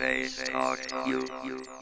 Space Talk you.